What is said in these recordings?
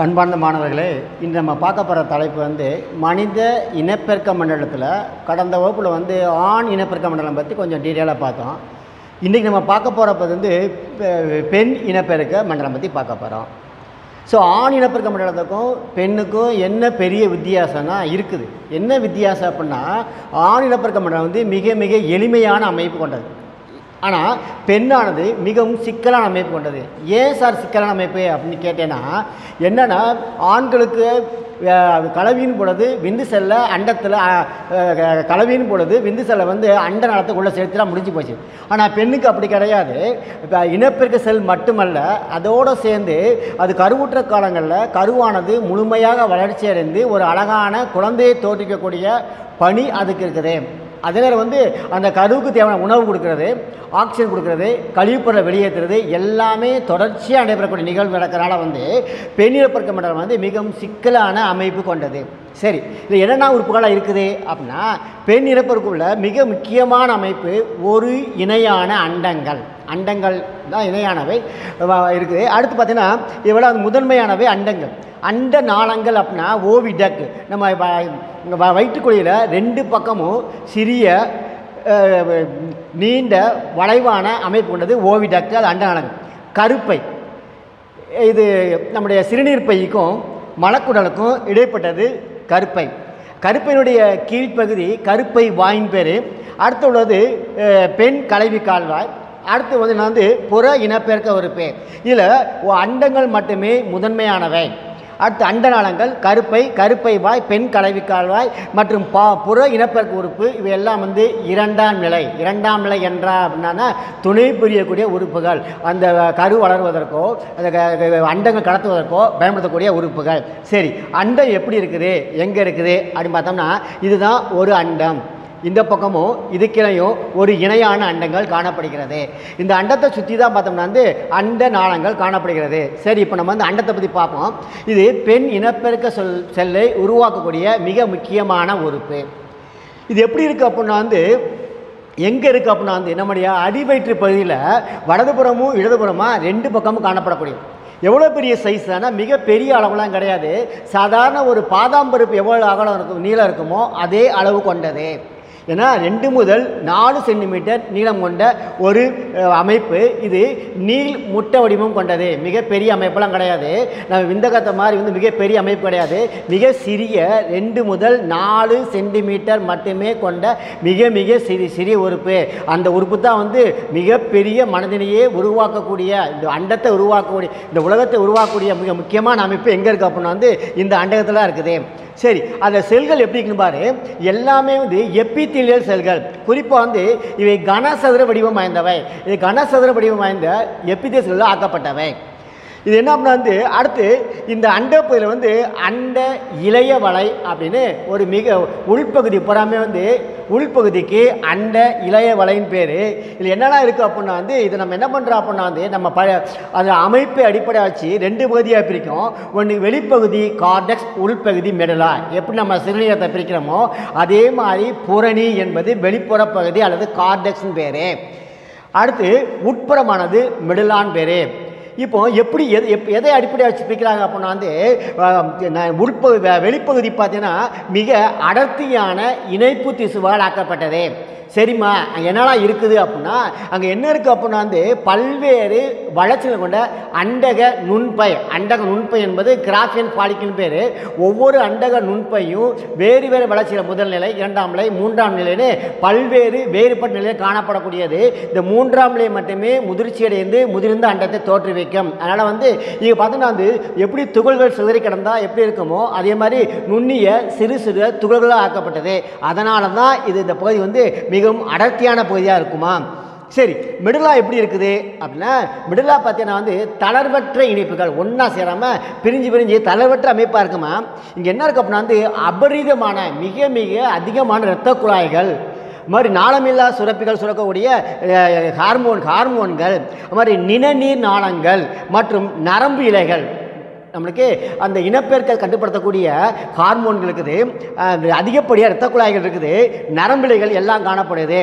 அன்பார்ந்த மாணவர்களே. இன்று நம்ம பார்க்க போகிற தலைப்பு வந்து மனித இனப்பெருக்க மண்டலத்தில் கடந்த வகுப்பில் வந்து ஆண் இனப்பெருக்க மண்டலம் பற்றி கொஞ்சம் டீட்டெயிலாக பார்த்தோம். இன்றைக்கி நம்ம பார்க்க போகிறப்ப வந்து பெண் இனப்பெருக்க மண்டலம் பற்றி பார்க்க போகிறோம் ஸோ ஆண் இனப்பெருக்க மண்டலத்துக்கும் பெண்ணுக்கும் என்ன பெரிய வித்தியாசம்னா இருக்குது. என்ன வித்தியாசம் அப்படின்னா ஆண் இனப்பெருக்க மண்டலம் வந்து மிக மிக எளிமையான அமைப்பு கொண்டது. ஆனால் பெண்ணானது மிகவும் சிக்கலான அமைப்பு கொண்டது. ஏன் சார் சிக்கலான அமைப்பு அப்படின்னு கேட்டேன்னா என்னென்னா ஆண்களுக்கு கலவியின் பொழுது விந்து செல்ல அண்டத்தில் கலவியின் பொழுது விந்து செல்லை வந்து அண்ட நலத்துக்குள்ளே செலுத்தினா முடிஞ்சு போச்சு. ஆனால் பெண்ணுக்கு அப்படி கிடையாது. இப்போ இனப்பெருக்க செல் மட்டுமல்ல அதோடு சேர்ந்து அது கருவுற்ற காலங்களில் கருவானது முழுமையாக வளர்ச்சி அடைந்து ஒரு அழகான குழந்தையை தோற்றிக்கக்கூடிய பணி அதுக்கு இருக்குது. அதே நேரம் வந்து அந்த கருவுக்கு தேவையான உணவு கொடுக்கறது ஆக்சிஜன் கொடுக்கறது கழிவுப்பொருளை வெளியேற்றுறது எல்லாமே தொடர்ச்சியாக நடைபெறக்கூடிய நிகழ்வு நடக்கிறனால வந்து பெண்ணிறப்பெருக்க மண்டலம் வந்து மிகவும் சிக்கலான அமைப்பு கொண்டது. சரி இது என்னென்ன உறுப்புகளாக இருக்குது அப்படின்னா பெண் இறப்பிற்குள்ள மிக முக்கியமான அமைப்பு ஒரு இணையான அண்டங்கள். அண்டங்கள் தான் இணையானவை இருக்குது. அடுத்து பார்த்தீங்கன்னா இவ்வளோ முதன்மையானவை அண்டங்கள். அண்ட நாளங்கள் அப்படின்னா ஓவிடக் நம்ம வயிற்றுக்குழியில் ரெண்டு பக்கமும் சிறிய நீண்ட வளைவான அமைப்பு கொண்டது ஓவிடக் அது அண்ட கருப்பை. இது நம்முடைய சிறுநீர் பைக்கும் மலக்குடலுக்கும் இடைப்பட்டது கருப்பை. கருப்பையினுடைய கீழ்ப்பகுதி கருப்பை வாயின் பேர். அடுத்து உள்ளது பெண் கலைவி கால்வாய். அடுத்து வந்து நான் வந்து புற இனப்பெருக்க ஒரு பேர். இதில் அண்டங்கள் மட்டுமே முதன்மையானவை. அடுத்து அண்டநாளங்கள் கருப்பை கருப்பை வாய் பெண் கலவி கால்வாய் மற்றும் பா புற இனப்பெருக்க உறுப்பு இவையெல்லாம் வந்து இரண்டாம் நிலை. இரண்டாம் நிலை என்றா அப்படின்னா துணை புரியக்கூடிய உறுப்புகள். அந்த கரு வளர்வதற்கோ அந்த க- அண்டங்கள் கடத்துவதற்கோ பயன்படுத்தக்கூடிய உறுப்புகள். சரி அண்டம் எப்படி இருக்குது? எங்கே இருக்குது? அப்படின்னு பார்த்தோம்னா இதுதான் ஒரு அண்டம். இந்த பக்கமும் இதுக்கிடையும் ஒரு இணையான அண்டங்கள் காணப்படுகிறது. இந்த அண்டத்தை சுற்றி தான் பார்த்தோம்னா வந்து அண்ட நாளங்கள் காணப்படுகிறது. சரி இப்போ நம்ம வந்து அண்டத்தை பற்றி பார்ப்போம். இது பெண் இனப்பெருக்க சொல் செல்லை உருவாக்கக்கூடிய மிக முக்கியமான உறுப்பு. இது எப்படி இருக்குது அப்படின்னா வந்து எங்கே இருக்குது அப்படின்னா வந்து நம்முடைய அடிவயிற்று பகுதியில் வலதுபுறமும் இடதுபுறமாக ரெண்டு பக்கமும் காணப்படக்கூடியது எவ்வளோ பெரிய சைஸ் ஆனால் மிக பெரிய அளவுலாம் கிடையாது. சாதாரண ஒரு பாதாம் பருப்பு எவ்வளோ அகலம் இருக்கும் நீளம் இருக்குமோ அதே அளவு கொண்டது. ஏன்னா ரெண்டு முதல் நாலு சென்டிமீட்டர் நீளம் கொண்ட ஒரு அமைப்பு இது நீள் முட்டை வடிவம் கொண்டது. மிகப்பெரிய அமைப்பெல்லாம் கிடையாது. நம்ம விந்தகத்தை மாதிரி வந்து மிகப்பெரிய அமைப்பு கிடையாது. மிக சிறிய ரெண்டு முதல் நாலு சென்டிமீட்டர் மட்டுமே கொண்ட மிக மிக சிறி சிறிய உறுப்பு. அந்த உறுப்பு தான் வந்து மிகப்பெரிய மனதினையே உருவாக்கக்கூடிய இந்த அண்டத்தை உருவாக்கக்கூடிய இந்த உலகத்தை உருவாக்கக்கூடிய மிக முக்கியமான அமைப்பு எங்கே இருக்குது அப்படின்னா வந்து இந்த அண்டகத்தில் இருக்குது. சரி அந்த செல்கள் எப்படி இருக்குன்னு பாரு. எல்லாமே வந்து எப்பித்தீலியல் செல்கள். குறிப்பாக வந்து இவை கனசதுர வடிவம் வாய்ந்தவை. இது கனசதுர வடிவம் வாய்ந்த எப்பித்திய செல்கள் ஆக்கப்பட்டவை. இது என்ன அப்படின்னா வந்து அடுத்து இந்த அண்டப்பகுதியில் வந்து அண்ட இளைய வலை அப்படின்னு ஒரு மிக உள்பகுதி புறாமே வந்து உள்பகுதிக்கு அண்ட இளைய வலையின் பேர். இதில் என்னெல்லாம் இருக்குது அப்படின்னா வந்து இது நம்ம என்ன பண்ணுறோம் அப்படின்னா வந்து நம்ம ப அதில் அமைப்பை அடிப்படையாக வச்சு ரெண்டு பகுதியாக பிரிக்கும் ஒன்று வெளிப்பகுதி கார்டெக்ஸ் உள்பகுதி மெடலா. எப்படி நம்ம சிறுநீரத்தை பிரிக்கிறோமோ அதே மாதிரி புரணி என்பது வெளிப்புற பகுதி அல்லது கார்டெக்ஸ்னு பேர். அடுத்து உட்புறமானது மிடிலான் பேர். இப்போ எப்படி எது எப் எதை அடிப்படையாக வச்சு பிரிக்கிறாங்க அப்படின்னா வந்து நான் உள்பகு வெளிப்பகுதி பார்த்தீங்கன்னா மிக அடர்த்தியான இணைப்பு திசுவால் ஆக்கப்பட்டது. சரிம்மா அங்கே என்னெல்லாம் இருக்குது அப்படின்னா அங்கே என்ன இருக்குது அப்படின்னா வந்து பல்வேறு வளர்ச்சிகள் கொண்ட அண்டக நுண்பை அண்டக நுண்பை என்பது கிராஃபியன் பாலிக்கின் பேர். ஒவ்வொரு அண்டக நுண்பையும் வேறு வேறு வளர்ச்சியில் முதல் நிலை இரண்டாம் நிலை மூன்றாம் நிலைன்னு பல்வேறு வேறுபட்ட நிலையில் காணப்படக்கூடியது. இந்த மூன்றாம் நிலை மட்டுமே முதிர்ச்சியடைந்து முதிர்ந்த அண்டத்தை தோற்றுவிக்கும். அதனால் வந்து இங்கே பார்த்தீங்கன்னா வந்து எப்படி துகள்கள் சிதறி கிடந்தால் எப்படி இருக்குமோ அதே மாதிரி நுண்ணிய சிறு சிறு துகள்களாக ஆக்கப்பட்டது. அதனால தான் இது இந்த பகுதி வந்து மிக மிகவும் அடர்த்தியான பகுதியாக இருக்குமா? சரி மிடிலா எப்படி இருக்குது? அப்படின்னா மிடிலா பார்த்தீங்கன்னா வந்து தளர்வற்ற இணைப்புகள் ஒன்றா சேராமல் பிரிஞ்சு பிரிஞ்சு தளர்வற்ற அமைப்பாக இருக்குமா? இங்கே என்ன இருக்குது அப்படின்னா வந்து அபரிதமான மிக மிக அதிகமான இரத்த குழாய்கள். இது மாதிரி நாளமில்லா சுரப்பிகள் சுரக்கக்கூடிய ஹார்மோன் ஹார்மோன்கள் மாதிரி நிணநீர் நாளங்கள் மற்றும் நரம்பு இலைகள். நம்மளுக்கு அந்த இனப்பெருக்கை கட்டுப்படுத்தக்கூடிய ஹார்மோன்கள் இருக்குது. அதிகப்படியாக இரத்த குழாய்கள் இருக்குது. நரம்பிலைகள் எல்லாம் காணப்படுது.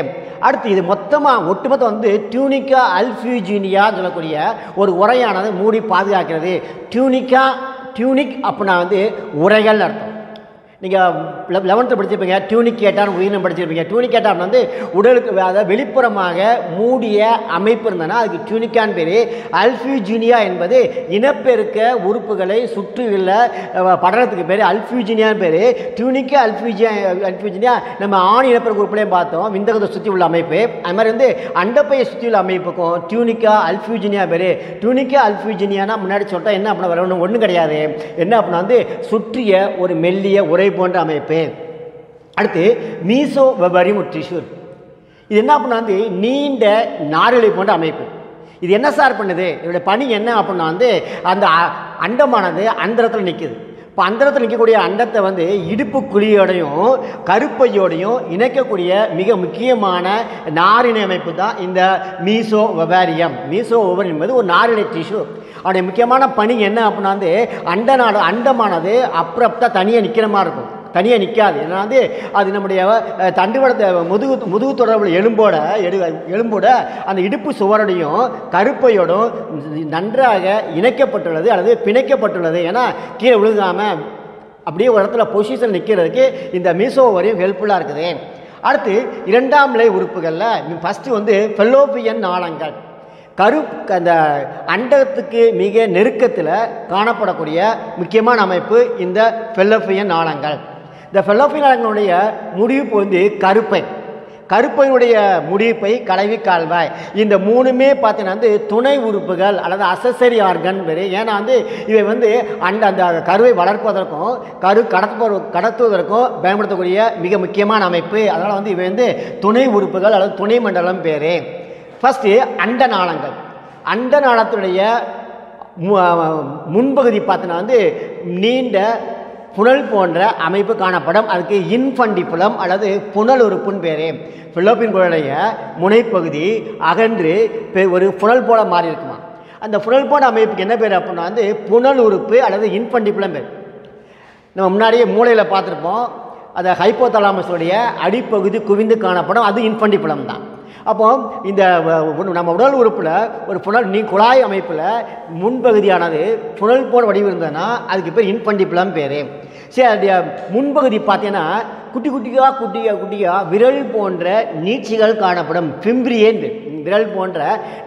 அடுத்து இது மொத்தமாக ஒட்டுமொத்தம் வந்து டியூனிக்கா அல்ஃபியூஜீனியா சொல்லக்கூடிய ஒரு உரையானது மூடி பாதுகாக்கிறது. டியூனிக்கா டியூனிக் அப்படின்னா வந்து உரைகள்னு அர்த்தம். நீங்கள் லெவன்த்து படிச்சிருப்பீங்க டியூனிகேட்டான் உயிரினம் படிச்சிருப்பீங்க. டியூனிகேட்டான் வந்து உடலுக்கு அதாவது வெளிப்புறமாக மூடிய அமைப்பு இருந்ததுன்னா அதுக்கு டியூனிகான் பேர். அல்ஃபியூஜினியா என்பது இனப்பெருக்க உறுப்புகளை சுற்றியுள்ள படனத்துக்கு படலத்துக்கு பேர் அல்ஃபியூஜினியான்னு பேர். டியூனிக்கா அல்ஃபியூஜியா அல்ஃபியூஜினியா நம்ம ஆண் இனப்பெருக்க உறுப்புலையும் பார்த்தோம். விந்தகத்தை சுற்றி உள்ள அமைப்பு. அது மாதிரி வந்து அண்டப்பையை சுற்றி உள்ள அமைப்புக்கும் டியூனிக்கா அல்ஃபியூஜினியா பேர். டியூனிக்கா அல்ஃபியூஜினியானா முன்னாடி சொல்லிட்டா என்ன அப்படின்னா வரணும் ஒன்றும் கிடையாது. என்ன அப்படின்னா வந்து சுற்றிய ஒரு மெல்லிய உரை போன்ற அமைப்பு. அடுத்து மீசோ வெபரிம் டிஷ்யூர் இது என்ன அப்படின்னா வந்து நீண்ட நாரிழை போன்ற அமைப்பு. இது என்ன சார் பண்ணுது? இதோட பணி என்ன அப்படின்னா வந்து அந்த அண்டமானது அந்தரத்தில் நிற்குது இப்போ அந்தரத்தில் நிற்கக்கூடிய அண்டத்தை வந்து இடுப்பு குழியோடையும் கருப்பையோடையும் இணைக்கக்கூடிய மிக முக்கியமான நாரிணை அமைப்பு தான் இந்த மீசோ வெபாரியம் மீசோ ஒவர் என்பது ஒரு நாரிணை டிஷ்யூ அவருடைய முக்கியமான பணி என்ன அப்படின்னா வந்து அண்டநாடு அண்டமானது அப்புறப்தான் தனியாக நிற்கிற மாதிரி இருக்கும். தனியாக நிற்காது ஏன்னா வந்து அது நம்முடைய தண்டுவடத்தை முதுகு முதுகு தொடர்புல எலும்போட எடு எலும்போட அந்த இடுப்பு சுவரோடையும் கருப்பையோடும் நன்றாக இணைக்கப்பட்டுள்ளது அல்லது பிணைக்கப்பட்டுள்ளது. ஏன்னா கீழே விழுகாமல் அப்படியே ஒரு இடத்துல பொசிஷன் நிற்கிறதுக்கு இந்த மீசோ வரையும் ஹெல்ப்ஃபுல்லாக இருக்குது. அடுத்து இரண்டாம் நிலை உறுப்புகளில் ஃபஸ்ட்டு வந்து ஃபெல்லோபியன் நாளங்கள். கரு அந்த அண்டத்துக்கு மிக நெருக்கத்தில் காணப்படக்கூடிய முக்கியமான அமைப்பு இந்த ஃபெல்லோபியன் நாளங்கள். இந்த ஃபெல்லோபியன் நாளங்களுடைய முடிவு வந்து கருப்பை. கருப்பையுடைய முடிப்பை கலவி கால்வாய். இந்த மூணுமே பார்த்தீங்கன்னா வந்து துணை உறுப்புகள் அல்லது அசசரி ஆர்கன் பேர் ஏன்னா வந்து இவை வந்து அந்த அந்த கருவை வளர்ப்பதற்கும் கரு கடத்துவ கடத்துவதற்கும் பயன்படுத்தக்கூடிய மிக முக்கியமான அமைப்பு. அதனால் வந்து இவை வந்து துணை உறுப்புகள் அல்லது துணை மண்டலம் பேர் ஃபஸ்ட்டு அண்ட நாளங்கள். அண்ட நாளத்துடைய மு- முன்பகுதி பார்த்தீங்கன்னா வந்து நீண்ட புனல் போன்ற அமைப்பு காணப்படும். அதுக்கு இன்ஃபண்டிப்புலம் அல்லது புனல் உறுப்புன்னு பேர். பிலோப்பின் குழலைய முனைப்பகுதி அகன்று ஒரு புனல் போல மாறி இருக்குமா? அந்த புனல் போன்ற அமைப்புக்கு என்ன பேர் அப்படின்னா வந்து புனல் உறுப்பு அல்லது இன்ஃபண்டிப்புலம் பேர். நம்ம முன்னாடியே மூளையில் பார்த்துருப்போம். அந்த ஹைப்போதலாமஸுடைய அடிப்பகுதி குவிந்து காணப்படும். அது இன்ஃபண்டிபுலம் தான் அப்போ இந்த நம்ம உடல் உறுப்பில் ஒரு புனல் நீ குழாய் அமைப்பில் முன்பகுதியானது புனல் போல் வடிவு இருந்ததுன்னா அதுக்கு பேர் இன்ஃபண்டிபுலம் பேர். சரி அதோடைய முன்பகுதி பார்த்தீங்கன்னா குட்டி குட்டியாக குட்டியாக குட்டியாக விரல் போன்ற நீட்சிகள் காணப்படும். ஃபிம்ப்ரியன் விரல் போன்ற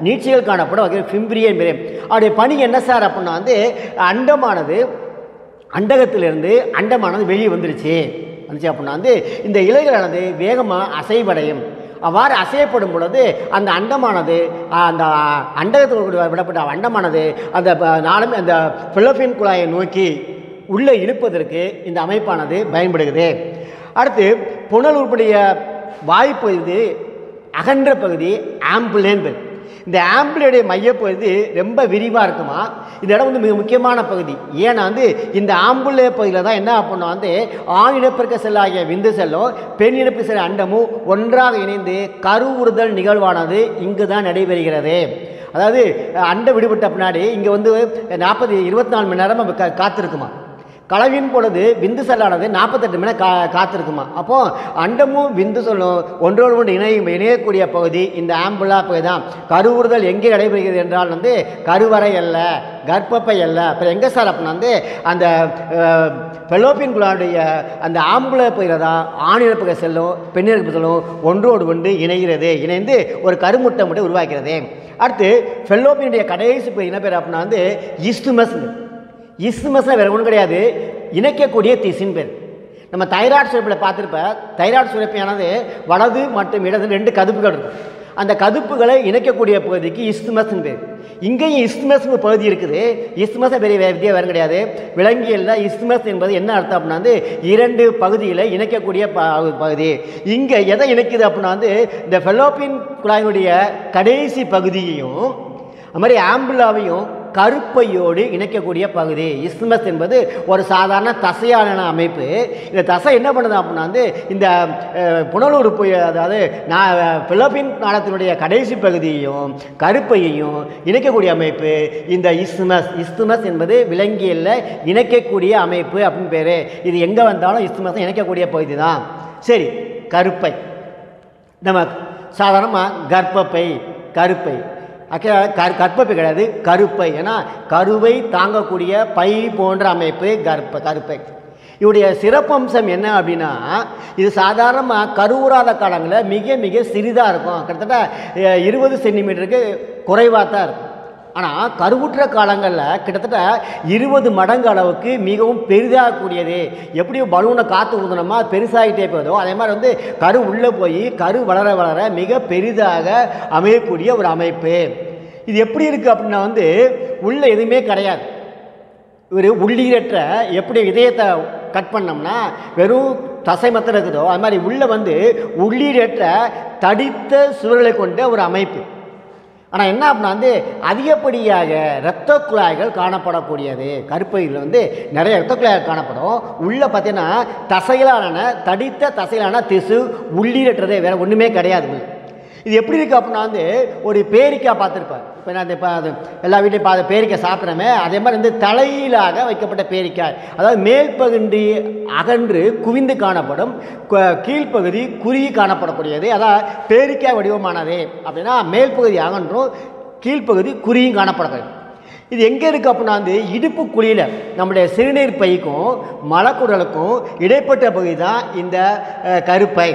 நீட்சிகள் காணப்படும். வகையில் ஃபிம்ப்ரியன் பேர். அவருடைய பணி என்ன சார் அப்படின்னா வந்து அண்டமானது அண்டகத்திலிருந்து அண்டமானது வெளியே வந்துருச்சு. வந்துச்சு அப்படின்னா வந்து இந்த இலைகளானது வேகமாக அசைவடையும். அவ்வாறு அசையப்படும் பொழுது அந்த அண்டமானது அந்த அண்டகத்தில் விடப்பட்ட அண்டமானது அந்த நாளும் அந்த பிலோபின் குழாயை நோக்கி உள்ளே இழுப்பதற்கு இந்த அமைப்பானது பயன்படுகிறது. அடுத்து புனல் உருப்படிய இது அகன்ற பகுதி ஆம்புலேன் பேர் இந்த ஆம்பிளுடைய மையப்பகுதி ரொம்ப விரிவாக இருக்குமா? இந்த இடம் வந்து மிக முக்கியமான பகுதி. ஏன்னா வந்து இந்த ஆம்புலே பகுதியில் தான் என்ன பண்ணோம் வந்து ஆண் இனப்பெருக்க செல்லாகிய விந்து செல்லும் பெண் இனப்பு செல் அண்டமும் ஒன்றாக இணைந்து கருவுறுதல் நிகழ்வானது இங்கு தான் நடைபெறுகிறது. அதாவது அண்டை விடுபட்ட பின்னாடி இங்கே வந்து நாற்பது இருபத்தி நாலு மணி நேரம் கா காத்திருக்குமா? கலவின் பொழுது விந்து செல்லானது நாற்பத்தெட்டு மணி கா காத்திருக்குமா? அப்போது அண்டமும் விந்து செல்லும் ஒன்றோடு ஒன்று இணையும் இணையக்கூடிய பகுதி இந்த ஆம்புலா பகுதி தான் கருவுறுதல் எங்கே நடைபெறுகிறது என்றால் வந்து கருவறை அல்ல கர்ப்பப்பை அல்ல. அப்புறம் எங்கே சார் அப்படின்னா வந்து அந்த பெலோப்பின் குழாவுடைய அந்த ஆம்புல பகுதியில் தான் ஆணிழப்புக செல்லும் பெண்ணிழப்பு செல்லும் ஒன்றோடு ஒன்று இணைகிறது. இணைந்து ஒரு கருமுட்டை மட்டும் உருவாக்கிறது அடுத்து ஃபெல்லோப்பினுடைய கடைசி பகுதி என்ன பேர் அப்படின்னா வந்து இஸ்துமஸ் இஸ்துமஸ்னா வேறு ஒன்றும் கிடையாது. இணைக்கக்கூடிய திசின் பேர். நம்ம தைராய்டு சுரப்பில் பார்த்துருப்ப தைராய்டு சுரப்பியானது வலது மற்றும் இடது ரெண்டு கதுப்புகள் இருக்கும். அந்த கதுப்புகளை இணைக்கக்கூடிய பகுதிக்கு இஸ்துமஸ்னு பேர். இங்கேயும் இஸ்துமஸ் பகுதி இருக்குது. இஸ்துமஸ் பெரிய வித்தியா வேறு கிடையாது. விலங்கியலில் இஸ்துமஸ் என்பது என்ன அர்த்தம் அப்படின்னா வந்து இரண்டு பகுதிகளை இணைக்கக்கூடிய ப பகுதி. இங்கே எதை இணைக்குது அப்படின்னா வந்து இந்த ஃபெலோப்பின் குழாயினுடைய கடைசி பகுதியையும் அது மாதிரி ஆம்புலாவையும் கருப்பையோடு இணைக்கக்கூடிய பகுதி. இஸ்மஸ் என்பது ஒரு சாதாரண தசையான அமைப்பு. இந்த தசை என்ன பண்ணுது அப்படின்னா வந்து இந்த புனலூர் புனல் உறுப்பு அதாவது நான் பிலப்பின் நாடத்தினுடைய கடைசி பகுதியையும் கருப்பையையும் இணைக்கக்கூடிய அமைப்பு. இந்த இஸ்மஸ் இஸ்துமஸ் என்பது விலங்கியலில் இணைக்கக்கூடிய அமைப்பு அப்படின்னு பேர். இது எங்கே வந்தாலும் இஸ்துமஸ் இணைக்கக்கூடிய பகுதி தான். சரி கருப்பை. நம்ம சாதாரணமாக கர்ப்பப்பை கருப்பை. கரு கற்பப்பை கிடையாது கருப்பை. ஏன்னா கருவை தாங்கக்கூடிய பை போன்ற அமைப்பு கற்ப கருப்பை. இவருடைய சிறப்பம்சம் என்ன அப்படின்னா இது சாதாரணமாக கருவுறாத காலங்களில் மிக மிக சிறிதாக இருக்கும். கிட்டத்தட்ட இருபது சென்டிமீட்டருக்கு குறைவாக தான் இருக்கும். ஆனால் கருவுற்ற காலங்களில் கிட்டத்தட்ட இருபது மடங்கு அளவுக்கு மிகவும் பெரிதாகக்கூடியது எப்படியும் பலூனை காற்று ஊதணுமா பெருசாகிட்டே போதோ அதே மாதிரி வந்து கரு உள்ளே போய் கரு வளர வளர மிக பெரிதாக அமையக்கூடிய ஒரு அமைப்பு. இது எப்படி இருக்குது அப்படின்னா வந்து உள்ளே எதுவுமே கிடையாது. ஒரு உள்ளீரற்ற எப்படி இதயத்தை கட் பண்ணோம்னா வெறும் தசை மத்திரம் இருக்குதோ அது மாதிரி உள்ளே வந்து உள்ளீரற்ற தடித்த சுவர்களை கொண்ட ஒரு அமைப்பு. ஆனால் என்ன அப்படின்னா வந்து அதிகப்படியாக இரத்த குழாய்கள் காணப்படக்கூடியது. கருப்பையில் வந்து நிறைய இரத்த குழாய்கள் காணப்படும். உள்ளே பார்த்தீங்கன்னா தசைகளான தடித்த தசைகளான திசு உள்ளீரற்றதே வேறு ஒன்றுமே கிடையாது இது எப்படி இருக்குது அப்படின்னா வந்து ஒரு பேரிக்காய் பார்த்துருப்பேன் இப்போ நான் இப்போ அது எல்லா வீட்லையும் பா பேரிக்காய் சாப்பிட்றமே. அதே மாதிரி வந்து தலையிலாக வைக்கப்பட்ட பேரிக்காய். அதாவது மேல் பகுதி அகன்று குவிந்து காணப்படும் கீழ்ப்பகுதி குறுகி காணப்படக்கூடியது. அதான் பேரிக்காய் வடிவமானது. அப்படின்னா மேல் பகுதி அகன்றும் கீழ்ப்பகுதி குறியும் காணப்படக்கூடியது. இது எங்கே இருக்குது அப்படின்னா வந்து இடுப்பு குழியில் நம்முடைய சிறுநீர் பைக்கும் மலக்குடலுக்கும் இடைப்பட்ட பகுதி தான் இந்த கருப்பை.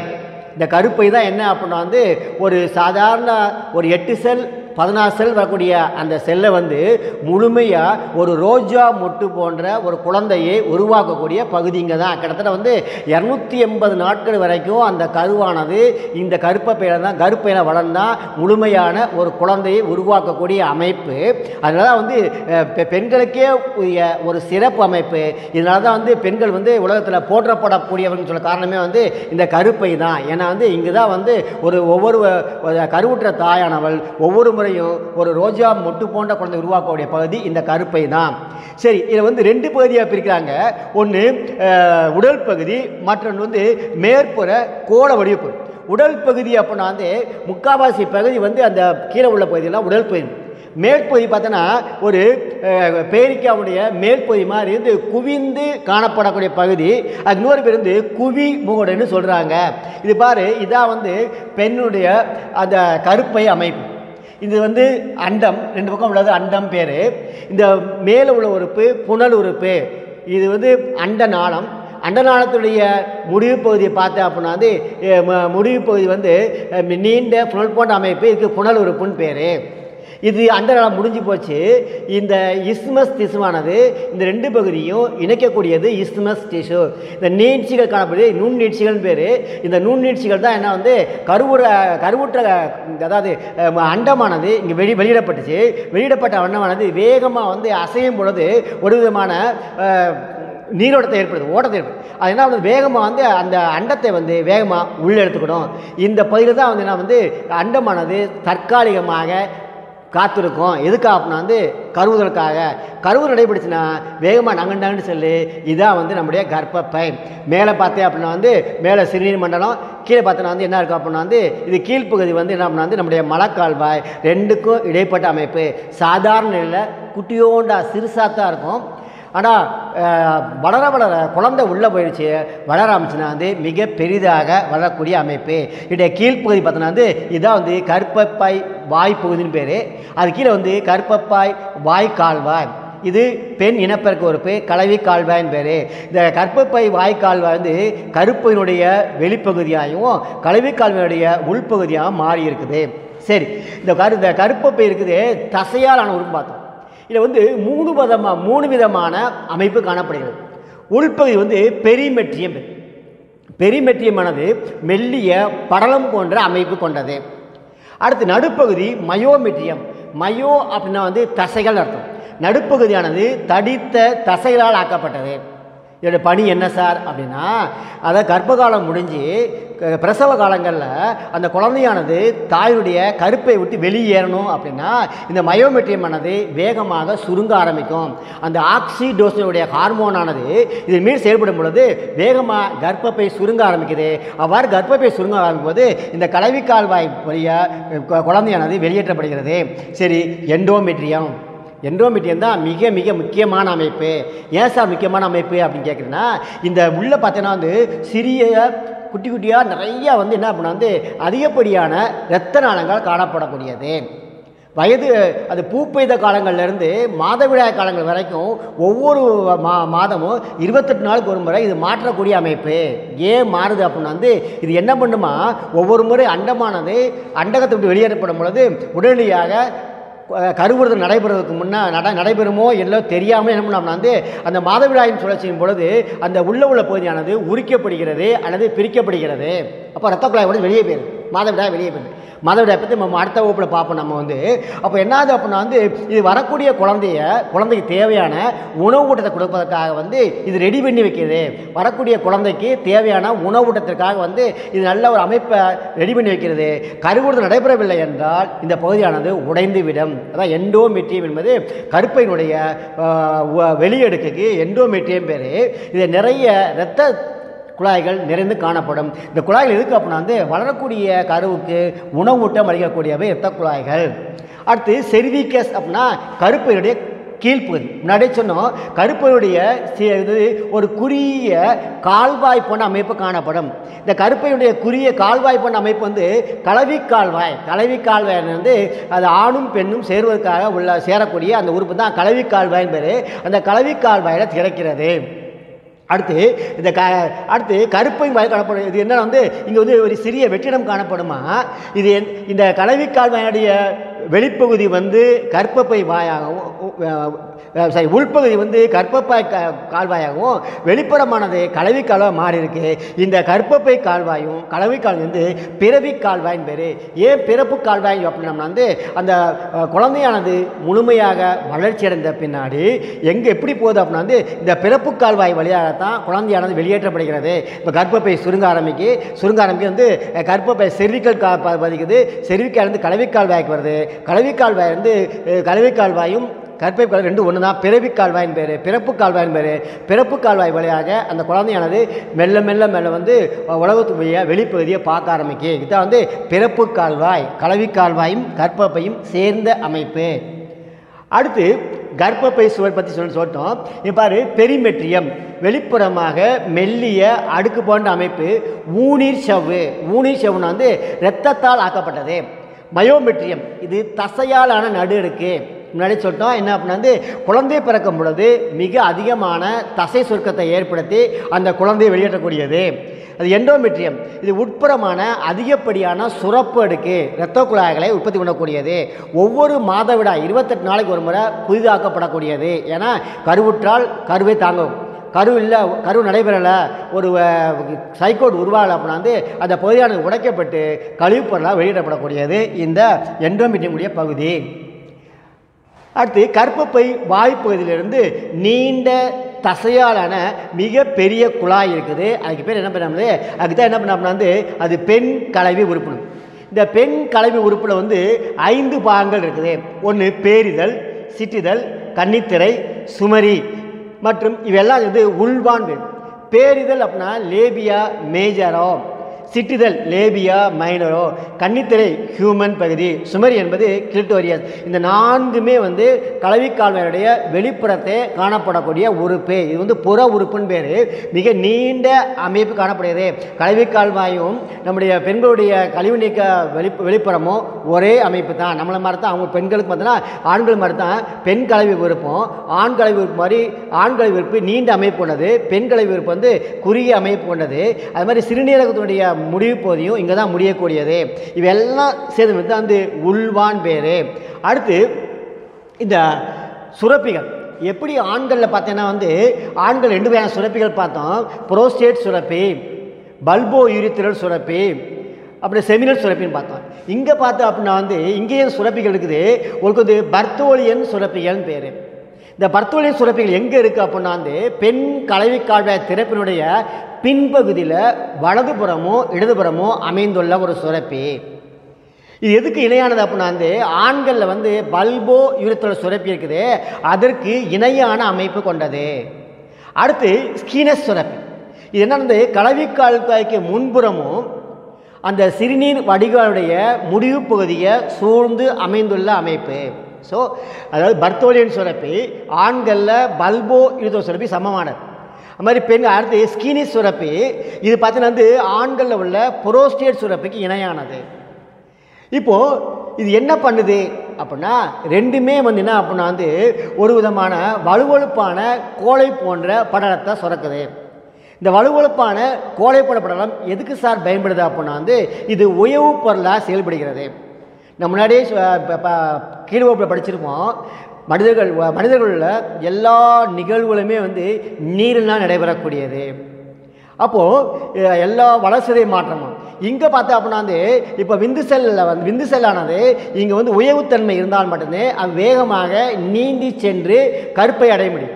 இந்த கருப்பை தான் என்ன அப்படின்னா வந்து ஒரு சாதாரண ஒரு எட்டு செல் பதினாறு செல் வரக்கூடிய அந்த செல்லை வந்து முழுமையாக ஒரு ரோஜா மொட்டு போன்ற ஒரு குழந்தையை உருவாக்கக்கூடிய பகுதிங்க தான். கிட்டத்தட்ட வந்து இரநூத்தி எண்பது நாட்கள் வரைக்கும் அந்த கருவானது இந்த கருப்பையில் தான் கருப்பையில் வளர்ந்தால் முழுமையான ஒரு குழந்தையை உருவாக்கக்கூடிய அமைப்பு. அதனால தான் வந்து பெ- பெண்களுக்கே உரிய ஒரு சிறப்பு அமைப்பு. இதனால தான் வந்து பெண்கள் வந்து உலகத்தில் போற்றப்படக்கூடியவர்கள் சொல்ல காரணமே வந்து இந்த கருப்பை தான். ஏன்னா வந்து இங்கு தான் வந்து ஒரு ஒவ்வொரு கருவுற்ற தாயானவள் ஒவ்வொரு முறையும் ஒரு ரோஜா மொட்டு போன்ற குழந்தை உருவாக்கக்கூடிய பகுதி இந்த கருப்பை தான். சரி இதை வந்து ரெண்டு பகுதியாக பிரிக்கிறாங்க. ஒன்று உடல் பகுதி மற்றொன்று வந்து மேற்புற கோள வடிவப்பு. உடல் பகுதி அப்படின்னா வந்து முக்காவாசி பகுதி வந்து அந்த கீழே உள்ள பகுதியெல்லாம் உடல் பகுதி. மேற்பகுதி பார்த்தோன்னா ஒரு பேரிக்காவுடைய மேற்பகுதி மாதிரி வந்து குவிந்து காணப்படக்கூடிய பகுதி. அது இன்னொரு பேர் வந்து குவி முகடுன்னு சொல்கிறாங்க இது பாரு இதான் வந்து பெண்ணுடைய அந்த கருப்பை அமைப்பு. இது வந்து அண்டம் ரெண்டு பக்கம் உள்ளது அண்டம் பேர். இந்த மேலே உள்ள உறுப்பு புனல் உறுப்பு. இது வந்து அண்ட நாளம். அண்டநாளத்துடைய முடிவு பகுதியை பார்த்தேன் அப்படின்னா வந்து முடிவு பகுதி வந்து நீண்ட புனல் போன்ற அமைப்பு இதுக்கு புனல் உறுப்புன்னு பேர். இது அண்டநாளம் முடிஞ்சு போச்சு. இந்த இஸ்மஸ் திசுவானது இந்த ரெண்டு பகுதியும் இணைக்கக்கூடியது இஸ்மஸ் டிஷு இந்த நீட்சிகள் காணப்படுது நுண் நீட்சிகள்னு பேர். இந்த நுண் நீட்சிகள் தான் என்ன வந்து கருவுற கருவுற்ற அதாவது அண்டமானது இங்கே வெளி வெளியிடப்பட்டுச்சு. வெளியிடப்பட்ட அண்டமானது வேகமாக வந்து அசையும் பொழுது ஒரு விதமான நீரோட்டத்தை ஏற்படுது ஓட்டத்தை ஏற்படுது. அது என்ன வந்து வேகமாக வந்து அந்த அண்டத்தை வந்து வேகமாக உள்ளே எடுத்துக்கணும். இந்த பகுதியில் தான் வந்து என்ன வந்து அண்டமானது தற்காலிகமாக காத்திருக்கும். எதுக்காக அப்படின்னா வந்து கருவுதலுக்காக. கருவு நடைபெற்றுச்சுன்னா வேகமாக நகண்டு சொல்லி. இதான் வந்து நம்முடைய கர்ப்பப்பை மேலே பார்த்தேன் அப்படின்னா வந்து மேலே சிறுநீர் மண்டலம் கீழே பார்த்தோன்னா வந்து என்ன இருக்கும் அப்படின்னா வந்து இது கீழ்ப்பகுதி வந்து என்ன அப்படின்னா வந்து நம்முடைய மலக்கால்வாய் ரெண்டுக்கும் இடைப்பட்ட அமைப்பு. சாதாரண நிலையில் குட்டியோண்டா சிறுசாக தான் இருக்கும். ஆனால் வளர வளர குழந்தை உள்ளே போயிடுச்சு வளர ஆரம்பிச்சுன்னா வந்து மிக பெரிதாக வளரக்கூடிய அமைப்பு. இதோடைய கீழ்ப்பகுதி பார்த்தோன்னா வந்து இதான் வந்து கற்பப்பாய் வாய் பகுதின்னு பேர். அது கீழே வந்து கற்பப்பாய் வாய் கால்வாய். இது பெண் இனப்பெருக்க உறுப்பு கலவி கால்வாயின் பேர். இந்த கற்பப்பை வாய்க்கால்வாய் வந்து கருப்பையினுடைய வெளிப்பகுதியாகவும் கலவி கால்வாயுடைய உள்பகுதியாகவும் மாறி இருக்குது சரி இந்த கரு இந்த கருப்பப்பை இருக்குது தசையாலான உறுப்பு பார்த்தோம். இதில் வந்து மூணு விதமாக மூணு விதமான அமைப்பு காணப்படுகிறது. உள்பகுதி வந்து பெரிமெட்ரியம் பெரிமெட்ரியமானது மெல்லிய படலம் போன்ற அமைப்பு கொண்டது. அடுத்து நடுப்பகுதி மயோமெட்ரியம் மயோ அப்படின்னா வந்து தசைகள் அர்த்தம். நடுப்பகுதியானது தடித்த தசைகளால் ஆக்கப்பட்டது. இதோட பணி என்ன சார் அப்படின்னா அதை கர்ப்பகாலம் முடிஞ்சு க- பிரசவ காலங்களில் அந்த குழந்தையானது தாயுடைய கருப்பை விட்டு வெளியேறணும் அப்படின்னா இந்த மயோமெட்ரியமானது வேகமாக சுருங்க ஆரம்பிக்கும். அந்த ஆக்சிடோசனுடைய ஹார்மோனானது இதன் மீது செயல்படும் பொழுது வேகமாக கர்ப்பப்பை சுருங்க ஆரம்பிக்குது. அவ்வாறு கர்ப்பப்பை சுருங்க ஆரம்பிக்கும் போது இந்த கலவிக்கால்வாய் வழியாக குழந்தையானது வெளியேற்றப்படுகிறது. சரி எண்டோமெட்ரியம். எண்டோமெட்ரியம் தான் மிக மிக முக்கியமான அமைப்பு. ஏன் சார் முக்கியமான அமைப்பு அப்படின்னு கேட்குறேன்னா இந்த உள்ளே பார்த்தீங்கன்னா வந்து சிறிய குட்டி குட்டியாக நிறையா வந்து என்ன அப்படின்னா வந்து அதிகப்படியான இரத்த நாளங்கள் காணப்படக்கூடியது. வயது அது பூ பெய்த காலங்கள்லேருந்து மாதவிடாய் காலங்கள் வரைக்கும் ஒவ்வொரு மா மாதமும் இருபத்தெட்டு நாளுக்கு ஒரு முறை இது மாற்றக்கூடிய அமைப்பு. ஏன் மாறுது அப்படின்னா வந்து இது என்ன பண்ணுமா ஒவ்வொரு முறை அண்டமானது அண்டகத்தை விட்டு வெளியேறப்படும் பொழுது உடனடியாக கருவுறுதல் நடைபெறுவதற்கு முன்னே நட நடைபெறுமோ இல்லை தெரியாமல் என்ன பண்ணோம்னா வந்து அந்த மாதவிடாயின் சுழற்சியின் பொழுது அந்த உள்ள உள்ள பகுதியானது உரிக்கப்படுகிறது அல்லது பிரிக்கப்படுகிறது. அப்போ ரத்த குழாய் வந்து வெளியே போயிடுது மாதவிடாய் வெளியே போயிடுது மாதவிடாய் பற்றி நம்ம அடுத்த வகுப்பில் பார்ப்போம் நம்ம வந்து. அப்போ என்னது அப்படின்னா வந்து இது வரக்கூடிய குழந்தைய குழந்தைக்கு தேவையான உணவு ஊட்டத்தை கொடுப்பதற்காக வந்து இது ரெடி பண்ணி வைக்கிறது. வரக்கூடிய குழந்தைக்கு தேவையான உணவு ஊட்டத்திற்காக வந்து இது நல்ல ஒரு அமைப்பை ரெடி பண்ணி வைக்கிறது. கருவுறுதல் நடைபெறவில்லை என்றால் இந்த பகுதியானது உடைந்து விடும் அதான் எண்டோமெட்ரியம் என்பது கருப்பையினுடைய ஆஹ், எண்டோமெட்ரியம் பேர். இது நிறைய இரத்த குழாய்கள் நிறைந்து காணப்படும். இந்த குழாய்கள் எதுக்கு அப்படின்னா வந்து வளரக்கூடிய கருவுக்கு உணவூட்டம் அளிக்கக்கூடியவை இரத்த குழாய்கள். அடுத்து செர்விகஸ் அப்படின்னா கருப்பையுடைய கீழ்ப்பகுதி. முன்னாடியே சொன்னோம் கருப்பையுடைய இது ஒரு குறுகிய கால்வாய் போன்ற அமைப்பு காணப்படும். இந்த கருப்பையுடைய குறுகிய கால்வாய் போன்ற அமைப்பு வந்து கலவி கால்வாய் கலவி கால்வாய் வந்து அது ஆணும் பெண்ணும் சேர்வதற்காக உள்ள சேரக்கூடிய அந்த உறுப்பு தான் கலவி கால்வாய் பேர். அந்த கலவி கால்வாயில் திறக்கிறது அடுத்து இந்த க அடுத்து கருப்பை வாய் காணப்படும். இது என்ன வந்து இங்கே வந்து ஒரு சிறிய வெற்றிடம் காணப்படுமா? இது என்- இந்த கலவிக்கால் வாயுடைய வெளிப்பகுதி வந்து கர்ப்பப்பை வாயாகவும் சாரி உள்பகுதி வந்து கர்ப்பப்பை கால்வாயாகவும் வெளிப்புறமானது கலவி கால்வாய் மாறி இருக்கு இந்த கற்பப்பை கால்வாயும் கலவி கால்வாய் வந்து பிறவி கால்வாயின் பேர். ஏன் பிறப்பு கால்வாய் அப்படின்னம்னா வந்து அந்த குழந்தையானது முழுமையாக வளர்ச்சி அடைந்த பின்னாடி எங்கே எப்படி போகுது அப்படின்னா வந்து இந்த பிறப்பு கால்வாய் வழியாகத்தான் குழந்தையானது வெளியேற்றப்படுகிறது. இப்போ கர்ப்பப்பை சுருங்க ஆரம்பிக்கு சுருங்க ஆரம்பிக்கு வந்து கற்பப்பை கர்ப்பப்பை செர்விக்கல் கா பதிக்குது. செர்விக்கால் வந்து கலவிக்கால்வாய்க்கு வருது. கலவி கால்வாய் வந்து கலவி கால்வாயும் கற்பை கால் ரெண்டு ஒன்று தான் பிறவி கால்வாயின் பேர் பிறப்பு கால்வாயின் பேர். பிறப்பு கால்வாய் வழியாக அந்த குழந்தையானது மெல்ல மெல்ல மெல்ல வந்து உலகத்துடைய வெளிப்பகுதியை பார்க்க ஆரம்பிக்கு இதுதான் வந்து பிறப்பு கால்வாய் கலவி கால்வாயும் கற்பப்பையும் சேர்ந்த அமைப்பு. அடுத்து கர்ப்பப்பை சுவர் பற்றி சொல்லி சொல்லிட்டோம். இப்பாரு பெரிமெட்ரியம். வெளிப்புறமாக மெல்லிய அடுக்கு போன்ற அமைப்பு ஊனீர் சவ்வு ஊனீர் சவ்வுனா வந்து இரத்தத்தால் ஆக்கப்பட்டது. மயோமெட்ரியம் இது தசையாலான நடு இருக்கு முன்னாடி சொல்லிட்டோம் என்ன அப்படின்னா வந்து குழந்தை பிறக்கும் பொழுது மிக அதிகமான தசை சுருக்கத்தை ஏற்படுத்தி அந்த குழந்தையை வெளியேற்றக்கூடியது. அது எண்டோமெட்ரியம். இது உட்புறமான அதிகப்படியான சுரப்பு அடுக்கு இரத்த குழாய்களை உற்பத்தி பண்ணக்கூடியது. ஒவ்வொரு மாதவிடா இருபத்தெட்டு நாளைக்கு ஒரு முறை புதிதாக்கப்படக்கூடியது. ஏன்னா கருவுற்றால் கருவை தாங்கும். கரு இல்லை கரு நடைபெறலை ஒரு சைக்கோட் உருவாகலை அப்படின்னா வந்து அந்த பகுதியானது உடைக்கப்பட்டு கழிவுப் பொருளாக வெளியிடப்படக்கூடியது இந்த எண்டோமெட்ரியமுடைய பகுதி. அடுத்து கற்பப்பை வாய்ப்பகுதியிலிருந்து நீண்ட தசையாலான மிக பெரிய குழாய் இருக்குது. அதுக்கு பேர் என்ன பண்ணாமல் அதுக்கு தான் என்ன பண்ணாமல் வந்து அது பெண் கலவி உறுப்பு இந்த பெண் கலவி உறுப்பில் வந்து ஐந்து பாகங்கள் இருக்குது. ஒன்று பேரிதழ் சிற்றிதழ் கன்னித்திரை சுமரி. மற்றும் இவெல்லாம் வந்து உள்வான் பேரிதழ் அப்படின்னா லேபியா மேஜரோ. சிற்றிதழ் லேபியா மைனரோ கன்னித்திரை ஹியூமன் பகுதி சுமரி என்பது கிளிட்டோரியஸ். இந்த நான்குமே வந்து கலவிக்கால்வாயுடைய வெளிப்புறத்தை காணப்படக்கூடிய உறுப்பு. இது வந்து புற உறுப்புன்னு பேர். மிக நீண்ட அமைப்பு காணப்படுகிறது. கலவிக்கால்வாயும் நம்முடைய பெண்களுடைய கழிவு நீக்க வெளி வெளிப்புறமும் ஒரே அமைப்பு தான் நம்மளை மாதிரி தான் அவங்க பெண்களுக்கு பார்த்தோன்னா ஆண்கள் மாதிரி தான் பெண் கலவி விருப்பம். ஆண் கலவி விருப்பம் மாதிரி ஆண் கலவி விருப்பு நீண்ட அமைப்பு கொண்டது. பெண் கலவி விருப்பம் வந்து குறுகிய அமைப்பு கொண்டது. அது மாதிரி சிறுநீரகத்தினுடைய முடிவு போதியும் இங்கே தான் முடியக்கூடியது. இவெல்லாம் சேர்ந்து தான் வந்து உள்வான் பேர். அடுத்து இந்த சுரப்பிகள். எப்படி ஆண்களில் பார்த்தீங்கன்னா வந்து ஆண்கள் ரெண்டு வகையான சுரப்பிகள் பார்த்தோம். புரோஸ்டேட் சுரப்பி பல்போ யூரித்திரல் சுரப்பி அப்புறம் செமினல் சுரப்பின்னு பார்த்தோம். இங்கே பார்த்தோம் அப்படின்னா வந்து இங்கேயும் சுரப்பிகள் இருக்குது. உங்களுக்கு வந்து பர்த்தோலியன் சுரப்பிகள்னு பேர். இந்த பர்த்தோலிய சுரப்பிகள் எங்கே இருக்குது அப்படின்னா வந்து பெண் கலவிக்கால்வாய் திறப்பினுடைய பின்பகுதியில் வலதுபுறமோ இடதுபுறமோ அமைந்துள்ள ஒரு சுரப்பி. இது எதுக்கு இணையானது அப்படின்னா வந்து ஆண்களில் வந்து பல்போ யூரத்தோட சுரப்பி இருக்குது. அதற்கு இணையான அமைப்பு கொண்டது. அடுத்து ஸ்கீனஸ் சுரப்பி. இது என்ன வந்து கலவிக்கால்வாய்க்கு முன்புறமும் அந்த சிறுநீர் வடிகாலுடைய முடிவு பகுதியை சூழ்ந்து அமைந்துள்ள அமைப்பு. ஸோ அதாவது பர்த்தோலியன் சுரப்பி ஆண்களில் பல்போ யூதோ சுரப்பி சமமானது. அது மாதிரி பெண் அடுத்து ஸ்கீனிஸ் சுரப்பி இது பார்த்தீங்கன்னா வந்து ஆண்களில் உள்ள புரோஸ்டேட் சுரப்பிக்கு இணையானது. இப்போது இது என்ன பண்ணுது அப்படின்னா ரெண்டுமே வந்து என்ன அப்படின்னா வந்து ஒரு விதமான வலுவழுப்பான கோழை போன்ற படலத்தை சுரக்குது. இந்த வலுவழுப்பான கோழைப்பட படலம் எதுக்கு சார் பயன்படுது அப்படின்னா வந்து இது உயவு பொருளாக செயல்படுகிறது. நம்ம முன்னாடியே சொ- கீழ் வகுப்பில் படிச்சிருப்போம் மனிதர்கள் மனிதர்களில் எல்லா நிகழ்வுகளுமே வந்து நீரில் நடைபெறக்கூடியது. அப்போது எல்லா வளர்சிதை மாற்றமும். இங்கே பார்த்தா அப்படின்னா வந்து இப்போ விந்து செல்லில் வந்து விந்து செல்லானது இங்கே வந்து உயவுத்தன்மை இருந்தால் மட்டுமே அது வேகமாக நீந்தி சென்று கருப்பை அடைய முடியும்.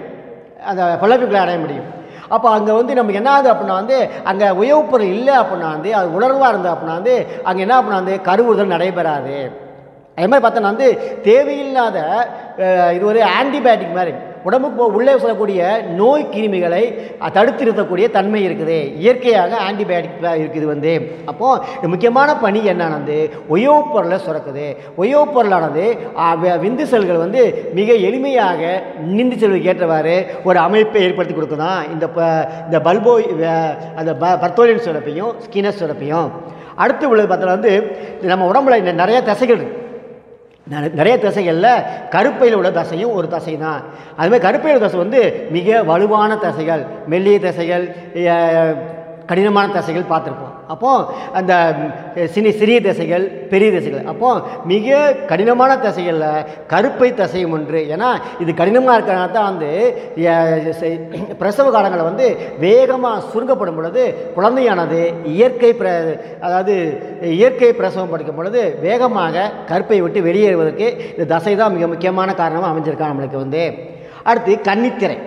அந்த பிளப்புகளை அடைய முடியும். அப்போ அங்கே வந்து நமக்கு என்ன ஆகுது அப்படின்னா வந்து அங்கே உயவுப்புறம் இல்லை அப்படின்னா வந்து அது உணர்வாக இருந்தது அப்படின்னா வந்து அங்கே என்ன அப்படின்னா வந்து கருவுறுதல் நடைபெறாது. அதே மாதிரி பார்த்தோன்னா வந்து தேவையில்லாத இது ஒரு ஆன்டிபயோட்டிக் மாதிரி. உடம்புக்கு உள்ளே சொல்லக்கூடிய நோய் கிருமிகளை தடுத்து நிறுத்தக்கூடிய தன்மை இருக்குது. இயற்கையாக ஆன்டிபயோட்டிக் இருக்குது வந்து. அப்போது முக்கியமான பணி என்னானது உயவுப் பொருளை சுரக்குது. உயவுப் பொருளானது விந்து செல்கள் வந்து மிக எளிமையாக நிந்து செல்வதுக்கு ஏற்றவாறு ஒரு அமைப்பை ஏற்படுத்தி கொடுக்குதான் இந்த ப இந்த பல்போ அந்த ப பர்த்தோலியன் சுரப்பையும் ஸ்கினஸ் சுரப்பையும். அடுத்து உள்ளது பார்த்தா வந்து நம்ம உடம்புல நிறைய தசைகள் இருக்குது நிறைய தசைகளில் கருப்பையில் உள்ள தசையும் ஒரு தசை தான் அதுமாதிரி கருப்பையில் தசை வந்து மிக வலுவான தசைகள் மெல்லிய தசைகள் கடினமான தசைகள் பார்த்துருப்போம். அப்போது அந்த சினி சிறிய தசைகள் பெரிய தசைகள் அப்போது மிக கடினமான தசைகளில் கருப்பை தசையும் ஒன்று. ஏன்னா இது கடினமாக இருக்கிறனால தான் வந்து பிரசவ காலங்களில் வந்து வேகமாக சுருங்கப்படும் பொழுது குழந்தையானது இயற்கை பிர அதாவது இயற்கை பிரசவம் படிக்கும் பொழுது வேகமாக கருப்பை விட்டு வெளியேறுவதற்கு இந்த தசை தான் மிக முக்கியமான காரணமாக அமைஞ்சிருக்கான் நம்மளுக்கு வந்து. அடுத்து கன்னித்திரை.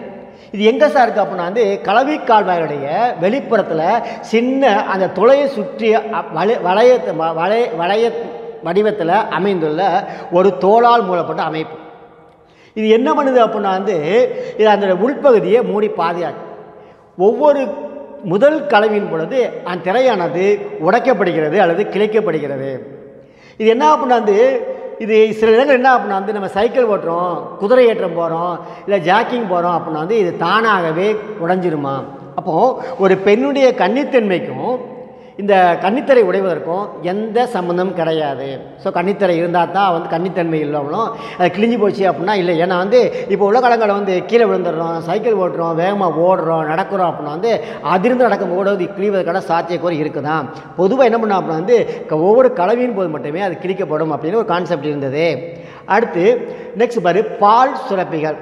இது எங்கே சார் இருக்குது அப்படின்னா வந்து கலவி கால்வாயுடைய வெளிப்புறத்தில் சின்ன அந்த துளையை சுற்றி அ- வளைய வளையத்து வளைய வளைய வடிவத்தில் அமைந்துள்ள ஒரு தோளால் மூலப்பட்ட அமைப்பு. இது என்ன பண்ணுது அப்படின்னா வந்து இது அந்த உள்பகுதியை மூடி பாதுகாக்கும் ஒவ்வொரு முதல் கலவியின் பொழுது அந்த திரையானது உடைக்கப்படுகிறது அல்லது கிளைக்கப்படுகிறது இது என்ன அப்படின்னா வந்து இது சில இடங்கள் என்ன அப்படின்னா வந்து நம்ம சைக்கிள் ஓட்டுறோம் குதிரை ஏற்றம் போகிறோம் இல்லை ஜாக்கிங் போகிறோம் அப்படின்னா வந்து இது தானாகவே உடைஞ்சிருமா? அப்போது ஒரு பெண்ணுடைய கன்னித்தன்மைக்கும் இந்த கன்னித்தரை உடைவதற்கும் எந்த சம்மந்தமும் கிடையாது. ஸோ கன்னித்தரை இருந்தால் தான் வந்து கன்னித்தன்மை இல்லாமலும் அது கிழிஞ்சு போச்சு அப்படின்னா இல்லை. ஏன்னா வந்து இப்போ உள்ள காலங்களில் வந்து கீழே விழுந்துடுறோம் சைக்கிள் ஓட்டுறோம் வேகமாக ஓடுறோம் நடக்கிறோம் அப்படின்னா வந்து அதிர்ந்து நடக்கும் போது கிழிவதற்கான கிழிவதற்கான சாத்தியக்கூறு இருக்குதான். பொதுவாக என்ன பண்ணோம் அப்படின்னா வந்து ஒவ்வொரு கலவையின் போது மட்டுமே அது கிழிக்கப்படும் அப்படின்னு ஒரு கான்செப்ட் இருந்தது. அடுத்து நெக்ஸ்ட் பாரு பால் சுரப்பிகள்.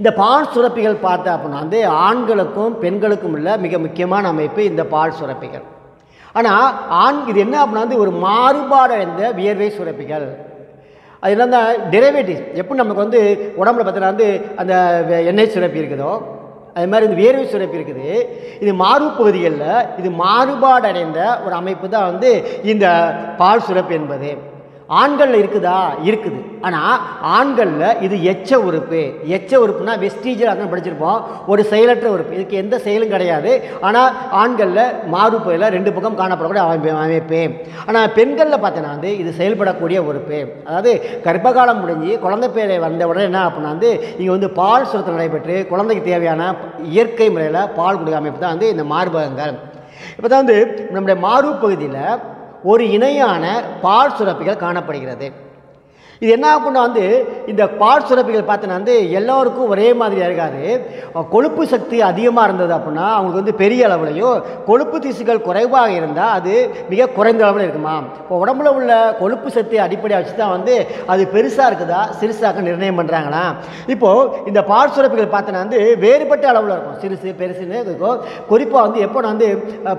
இந்த பால் சுரப்பிகள் பார்த்தா அப்படின்னா வந்து ஆண்களுக்கும் பெண்களுக்கும் உள்ள மிக முக்கியமான அமைப்பு இந்த பால் சுரப்பிகள். ஆனால் ஆண் இது என்ன அப்படின்னா வந்து ஒரு மாறுபாடு அடைந்த வியர்வை சுரப்பிகள். அது என்னன்னா டெரிவேட்டிவ்ஸ் எப்படி நமக்கு வந்து உடம்புல பார்த்தீங்கன்னா வந்து அந்த எண்ணெய் சுரப்பி இருக்குதோ அது மாதிரி இந்த வியர்வை சுரப்பி இருக்குது. இது மாறு பகுதிகளில் இது மாறுபாடு அடைந்த ஒரு அமைப்பு தான் வந்து இந்த பால் சுரப்பு என்பது. ஆண்களில் இருக்குதா? இருக்குது. ஆனால் ஆண்களில் இது எச்ச உறுப்பு. எச்ச உறுப்புனா வெஸ்டீஜர் அதான் படிச்சிருப்போம். ஒரு செயலற்ற உறுப்பு. இதுக்கு எந்த செயலும் கிடையாது. ஆனால் ஆண்களில் மாறுப்பையில் ரெண்டு பக்கம் காணப்படக்கூடிய அமைப்பு அமைப்பு. ஆனால் பெண்களில் பார்த்தோன்னா வந்து இது செயல்படக்கூடிய உறுப்பு. அதாவது கர்ப்பகாலம் முடிஞ்சு குழந்தை பேரை வந்த உடனே என்ன அப்படின்னா வந்து இங்கே வந்து பால் சுரத்தல் நடைபெற்று குழந்தைக்கு தேவையான இயற்கை முறையில் பால் கொடுக்க அமைப்பு தான் வந்து இந்த மார்பகங்கள். இப்போ தான் வந்து நம்முடைய மாறு பகுதியில் ஒரு இணையான பால் சுரப்பிகள் காணப்படுகிறது. இது என்ன ஆகும்னா வந்து இந்த பால் சுரப்பிகள் பார்த்தோன்னா வந்து எல்லோருக்கும் ஒரே மாதிரியாக இருக்காது. கொழுப்பு சக்தி அதிகமாக இருந்தது அப்படின்னா அவங்களுக்கு வந்து பெரிய அளவுலையும் கொழுப்பு திசுகள் குறைவாக இருந்தால் அது மிக குறைந்த அளவில் இருக்குமா? இப்போ உடம்புல உள்ள கொழுப்பு சக்தி அடிப்படையாக வச்சு தான் வந்து அது பெருசாக இருக்குதா? சிறுசாக நிர்ணயம் பண்ணுறாங்களா இப்போது இந்த பால் சுரப்பிகள் பார்த்தோன்னா வந்து வேறுபட்ட அளவில் இருக்கும். சிறுசு பெருசுன்னு இருக்கும் குறிப்பாக வந்து எப்போ வந்து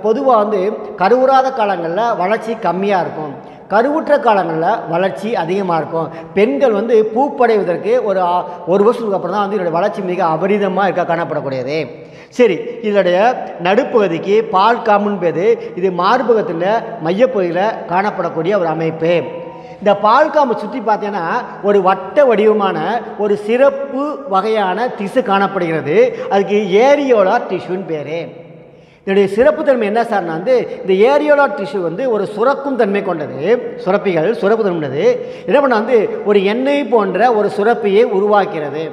பொதுவாக வந்து கருவுறாத காலங்களில் வளர்ச்சி கம்மியாக இருக்கும். கருவுற்ற காலங்களில் வளர்ச்சி அதிகமாக இருக்கும். பெண்கள் வந்து பூப்படைவதற்கு ஒரு ஒரு வருஷத்துக்கு அப்புறம் தான் வந்து இதோட வளர்ச்சி மிக அபரிதமாக இருக்க காணப்படக்கூடியது. சரி இதோடைய நடுப்பகுதிக்கு பால் காமுன் இது மார்பகத்தில் மையப்பகுதியில் காணப்படக்கூடிய ஒரு அமைப்பு. இந்த பால் காம்பை சுற்றி பார்த்தீங்கன்னா ஒரு வட்ட வடிவமான ஒரு சிறப்பு வகையான திசு காணப்படுகிறது. அதுக்கு ஏரியோலா டிஷ்யூன்னு பேர். இதனுடைய சிறப்புத்தன்மை என்ன சார்னா வந்து இந்த ஏரியோலா டிஷ்யூ வந்து ஒரு சுரக்கும் தன்மை கொண்டது. சுரப்பிகள் சுரப்பு தன்மைது என்ன பண்ண வந்து ஒரு எண்ணெய் போன்ற ஒரு சுரப்பியை உருவாக்கிறது.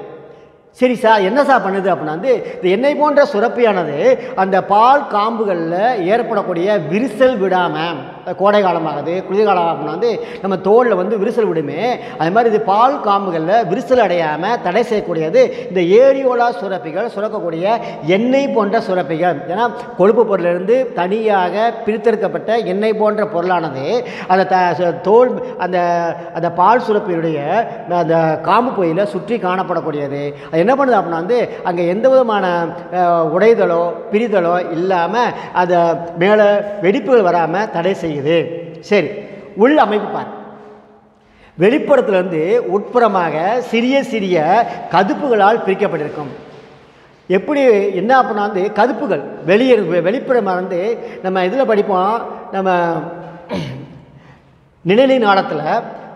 சரி சார் என்ன சார் பண்ணுது அப்படின்னா வந்து இந்த எண்ணெய் போன்ற சுரப்பியானது அந்த பால் காம்புகளில் ஏற்படக்கூடிய விரிசல் விடாமல் கோடை காலமாகுது குளிர்காலம் அப்படின்னா வந்து நம்ம தோலில் வந்து விரிசல் விடுமே. அது மாதிரி இது பால் காம்புகளில் விரிசல் அடையாமல் தடை செய்யக்கூடியது. இந்த ஏரியோலா சுரப்பிகள் சுரக்கக்கூடிய எண்ணெய் போன்ற சுரப்பிகள். ஏன்னா கொழுப்பு பொருளிலிருந்து தனியாக பிரித்தெடுக்கப்பட்ட எண்ணெய் போன்ற பொருளானது. அந்த த தோல் அந்த அந்த பால் சுரப்பினுடைய அந்த காம்பு பகுதியில் சுற்றி காணப்படக்கூடியது. அது என்ன பண்ணுது அப்படின்னா வந்து அங்கே எந்த விதமான உடைதலோ பிரிதலோ இல்லாமல் அதை மேலே வெடிப்புகள் வராமல் தடை செய்யுது. சரி உள் அமைப்பு பார். வெளிப்புறத்திலிருந்து உட்புறமாக சிறிய சிறிய கதுப்புகளால் பிரிக்கப்பட்டிருக்கும். எப்படி என்ன அப்படின்னா வந்து கதுப்புகள். வெளியே வெளிப்புறமாக வந்து நம்ம இதில் படிப்போம். நம்ம நிழலி நாடத்தில்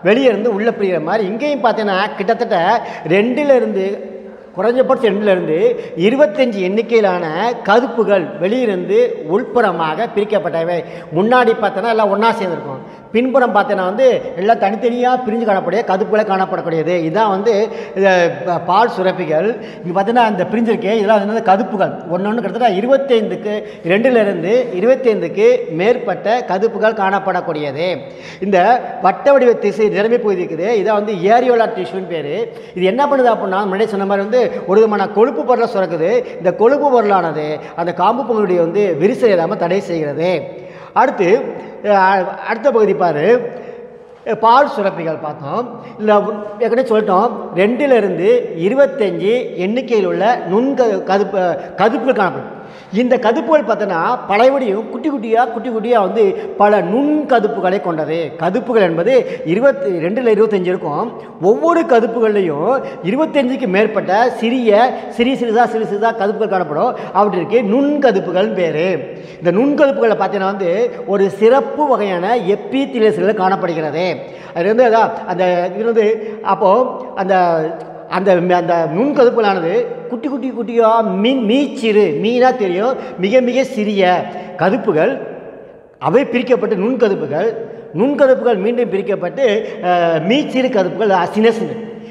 வெளியே இருந்து உள்ளே பிரிகிற மாதிரி. இங்கேயும் பார்த்தீங்கன்னா கிட்டத்தட்ட ரெண்டிலிருந்து குறைஞ்சபட்சம் ரெண்டுலேருந்து இருபத்தஞ்சி எண்ணிக்கையிலான கருப்புகள் வெளியிருந்து உள்புறமாக பிரிக்கப்பட்டவை. முன்னாடி பார்த்தோன்னா எல்லாம் ஒன்றா சேர்ந்துருக்கும். பின்புறம் பார்த்தோன்னா வந்து எல்லாம் தனித்தனியாக பிரிஞ்சு காணக்கூடிய கதுப்புகளை காணப்படக்கூடியது. இதுதான் வந்து பால் சுரப்பிகள். இங்கே பார்த்தீங்கன்னா அந்த பிரிஞ்சிருக்கே இதெல்லாம் வந்து கதுப்புகள். ஒன்று ஒன்று கிட்டத்தட்ட இருபத்தைந்துக்கு ரெண்டுலேருந்து இருபத்தைந்துக்கு மேற்பட்ட கதுப்புகள் காணப்படக்கூடியது. இந்த வட்ட வடிவ திசை நிரம்பி போயிருக்குது. இதை இதான் வந்து ஏரியோலா டிஷ்யூன்னு பேர். இது என்ன பண்ணுது அப்படின்னா முன்னாடி சொன்ன மாதிரி வந்து ஒரு விதமான கொழுப்பு பொருளை சுரக்குது. இந்த கொழுப்பு பொருளானது அந்த காம்பு பொருளுடைய வந்து விரிசல் இல்லாமல் தடை செய்கிறது. அடுத்து அடுத்த பகுதி பாரு. பால் சுரப்பிகள் பார்த்தோம். இல்லை ஏற்கனவே சொல்லிட்டோம். ரெண்டிலிருந்து இருபத்தஞ்சி எண்ணிக்கையில் உள்ள நுண் கதுப்பு கதுப்புகள் காணப்படும். இந்த கதுப்புகள் பார்த்தோன்னா பழையபடியும் குட்டி குட்டியாக குட்டி குட்டியாக வந்து பல நுண் கதுப்புகளை கொண்டது. கதுப்புகள் என்பது இருபத்தி ரெண்டில் இருபத்தஞ்சு இருக்கும். ஒவ்வொரு கதுப்புகள்லையும் இருபத்தஞ்சுக்கு மேற்பட்ட சிறிய சிறிய சிறிதாக சிறு சிறிதாக கதுப்புகள் காணப்படும். அவற்றிற்கு நுண்கதுப்புகள்னு பேர். இந்த நுண்கதுப்புகளை பார்த்தீங்கன்னா வந்து ஒரு சிறப்பு வகையான எப்பித்திலேசுகள் காணப்படுகிறது. அது வந்து அதான் அந்த இது வந்து அப்போது அந்த அந்த அந்த நுண்கதுப்புகளானது குட்டி குட்டி குட்டியாக மீன் மீச்சிறு மீனாக தெரியும். மிக மிக சிறிய கதுப்புகள். அவை பிரிக்கப்பட்டு நுண்கதுப்புகள் நுண்கதுப்புகள் மீண்டும் பிரிக்கப்பட்டு மீச்சிறு கதுப்புகள் அசினஸ்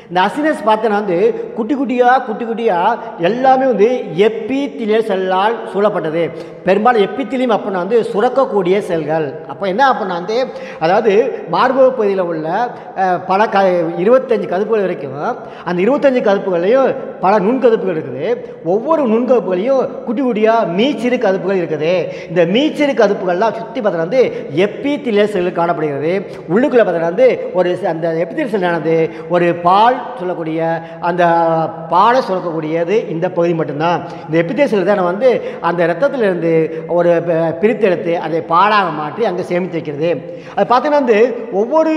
இந்த அசினஸ் பார்த்தோன்னா வந்து குட்டி குட்டியாக குட்டி குட்டியாக எல்லாமே வந்து எப்பித்திலியல் செல்லால் சூழப்பட்டது. பெரும்பாலும் எப்பித்திலியம் அப்படின்னா வந்து சுரக்கக்கூடிய செல்கள். அப்போ என்ன அப்படின்னா வந்து அதாவது மார்பக பகுதியில் உள்ள பல க இருபத்தஞ்சு கதுப்புகள் வரைக்கும் அந்த இருபத்தஞ்சி கதுப்புகளையும் பல நுண்கதுப்புகள் இருக்குது. ஒவ்வொரு நுண்கதுப்புகளையும் குட்டி குட்டியாக மீச்சிறு கதுப்புகள் இருக்குது. இந்த மீச்சிறு கதுப்புகள்லாம் சுற்றி பார்த்தோன்னா வந்து எப்பித்திலியல் செல்கள் காணப்படுகிறது. உள்ளுக்குள்ளே பார்த்தோன்னா வந்து ஒரு அந்த எப்பித்திலியல் செல்லானது ஒரு பால் சொல்லக்கூடிய அந்த பாலை சுரக்கக்கூடியது இந்த பகுதி மட்டும்தான். இந்த எப்பித்திலியல் தான் வந்து அந்த ரத்தத்திலிருந்து ஒரு பிரித்தெடுத்து அதை பாலாக மாற்றி அங்கே சேமித்து வைக்கிறது. அது பார்த்தீங்கன்னா வந்து ஒவ்வொரு